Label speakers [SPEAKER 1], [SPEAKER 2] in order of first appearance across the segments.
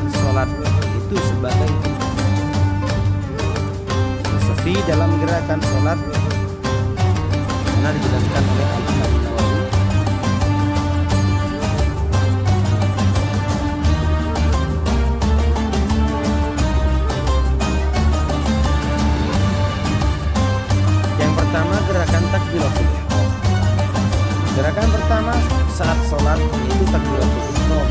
[SPEAKER 1] itu sebagai filosofi dalam gerakan sholat. Karena dijelaskan oleh Al-Imam yang pertama gerakan takbiratul ihram. Gerakan pertama saat sholat itu takbiratul ihram.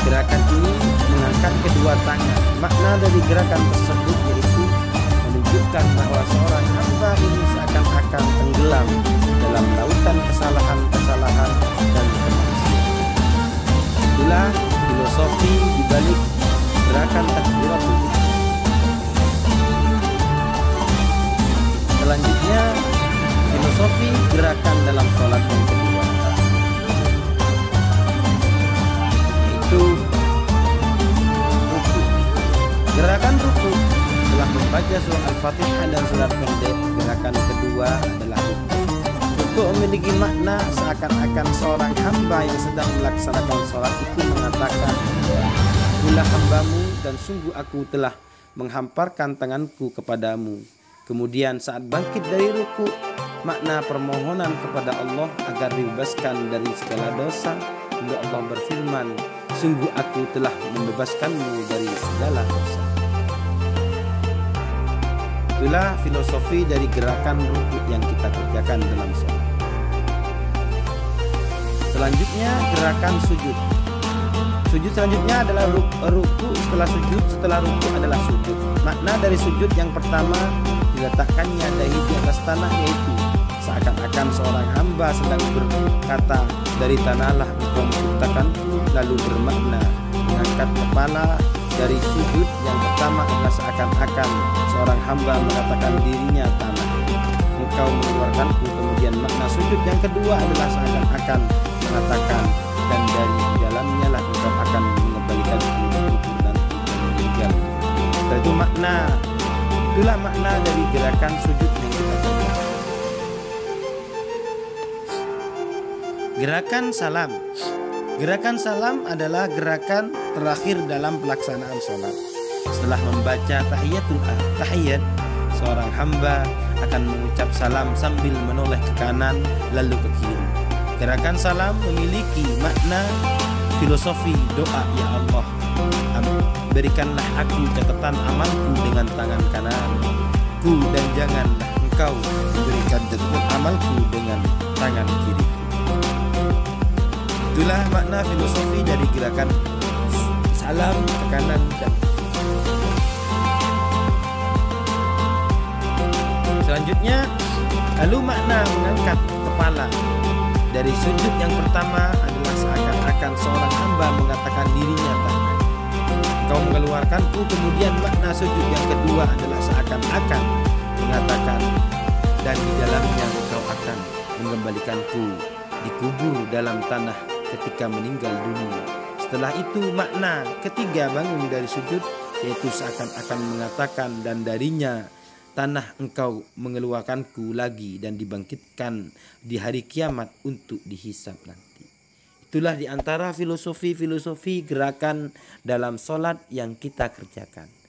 [SPEAKER 1] Gerakan ini mengangkat kedua tangan makna dari gerakan tersebut yaitu menunjukkan bahwa seorang hamba ini seakan-akan tenggelam dalam lautan kesalahan-kesalahan dan kemaksiatan. Itulah filosofi dibalik gerakan takbiratul Selanjutnya filosofi gerakan dalam sholat yang kedua membaca surah Al-Fatihah dan surat pendek gerakan kedua adalah. Ruku memiliki makna seakan-akan seorang hamba yang sedang melaksanakan sholat itu mengatakan Akulah hambamu dan sungguh aku telah menghamparkan tanganku kepadamu. Kemudian saat bangkit dari ruku, makna permohonan kepada Allah agar dibebaskan dari segala dosa. Hingga Allah berfirman, sungguh aku telah membebaskanmu dari segala dosa. Itulah filosofi dari gerakan ruku yang kita kerjakan dalam sholat. Selanjutnya gerakan sujud. Sujud selanjutnya adalah ruku setelah sujud setelah ruku adalah sujud. Makna dari sujud yang pertama diletakkannya dahi di atas tanah yaitu seakan-akan seorang hamba sedang berkata dari tanahlah engkau menciptakanku lalu bermakna mengangkat kepala dari sujud yang pertama adalah seakan-akan seorang hamba mengatakan dirinya tanah. Engkau mengeluarkanku kemudian makna sujud yang kedua adalah seakan-akan mengatakan dan dari dalamnya lah engkau akan mengembalikan kubur nanti meninggal itu makna. Itulah makna dari gerakan sujud yang kita kerjakan gerakan salam gerakan salam adalah gerakan terakhir dalam pelaksanaan sholat setelah membaca tahiyatul tahiyat seorang hamba akan mengucap salam sambil menoleh ke kanan lalu ke kiri Gerakan salam memiliki makna filosofi doa ya Allah. Berikanlah aku catatan amalku dengan tangan kanan. Ku dan janganlah engkau berikan catatan amalku dengan tangan kiri. Itulah makna filosofi dari gerakan salam ke kanan dan Selanjutnya, lalu makna mengangkat kepala dari sujud yang pertama adalah seakan-akan seorang hamba mengatakan dirinya tangan. Kau mengeluarkanku kemudian makna sujud yang kedua adalah seakan-akan mengatakan dan di dalamnya engkau akan mengembalikanku dikubur dalam tanah ketika meninggal dunia. Setelah itu makna ketiga bangun dari sujud yaitu seakan-akan mengatakan dan darinya tanah engkau mengeluarkanku lagi dan dibangkitkan di hari kiamat untuk dihisap nanti. Itulah di antara filosofi-filosofi gerakan dalam solat yang kita kerjakan.